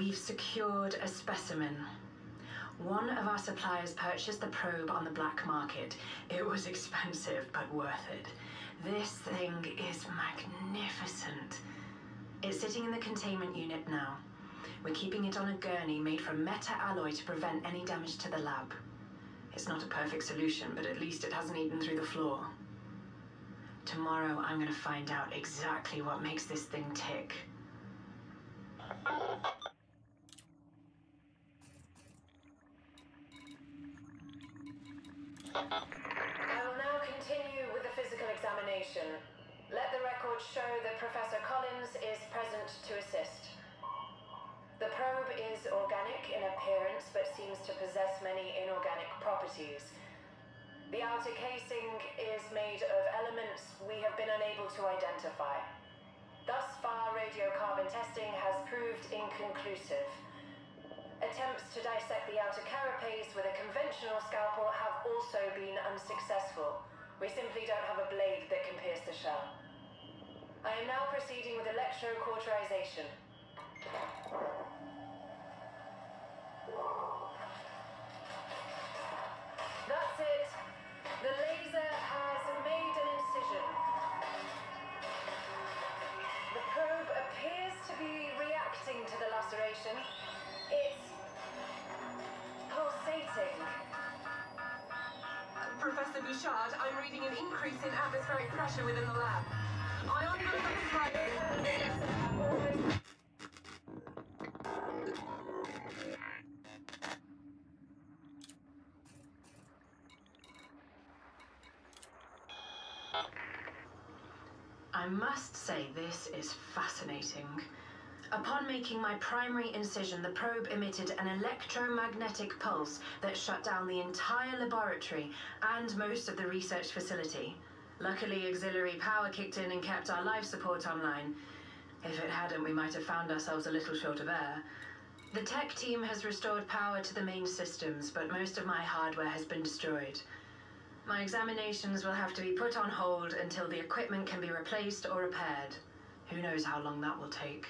We've secured a specimen. One of our suppliers purchased the probe on the black market. It was expensive, but worth it. This thing is magnificent. It's sitting in the containment unit now. We're keeping it on a gurney made from meta alloy to prevent any damage to the lab. It's not a perfect solution, but at least it hasn't eaten through the floor. Tomorrow, I'm gonna find out exactly what makes this thing tick. I will now continue with the physical examination. Let the record show that Professor Collins is present to assist. The probe is organic in appearance but seems to possess many inorganic properties. The outer casing is made of elements we have been unable to identify. Thus far, radiocarbon testing has proved inconclusive. Attempts to dissect the outer carapace with a conventional scalpel have also been unsuccessful. We simply don't have a blade that can pierce the shell. I am now proceeding with electrocauterization. That's it. The laser has made an incision. The probe appears to be reacting to the laceration. Professor Bouchard, I'm reading an increase in atmospheric pressure within the lab. I must say, this is fascinating. Upon making my primary incision, the probe emitted an electromagnetic pulse that shut down the entire laboratory and most of the research facility. Luckily, auxiliary power kicked in and kept our life support online. If it hadn't, we might have found ourselves a little short of air. The tech team has restored power to the main systems, but most of my hardware has been destroyed. My examinations will have to be put on hold until the equipment can be replaced or repaired. Who knows how long that will take.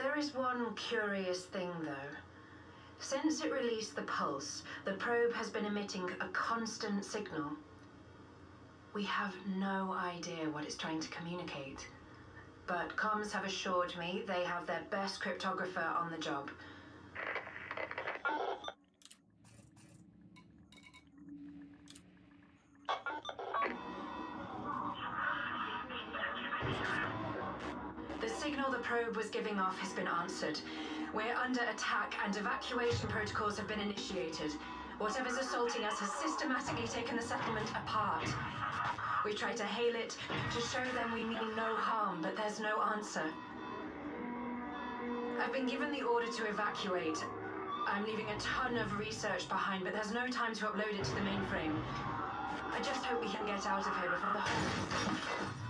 There is one curious thing, though. Since it released the pulse, the probe has been emitting a constant signal. We have no idea what it's trying to communicate. But comms have assured me they have their best cryptographer on the job. Signal the probe was giving off has been answered. We're under attack and evacuation protocols have been initiated. Whatever's assaulting us has systematically taken the settlement apart. We tried to hail it to show them we mean no harm, but there's no answer. I've been given the order to evacuate. I'm leaving a ton of research behind, but there's no time to upload it to the mainframe. I just hope we can get out of here before the whole...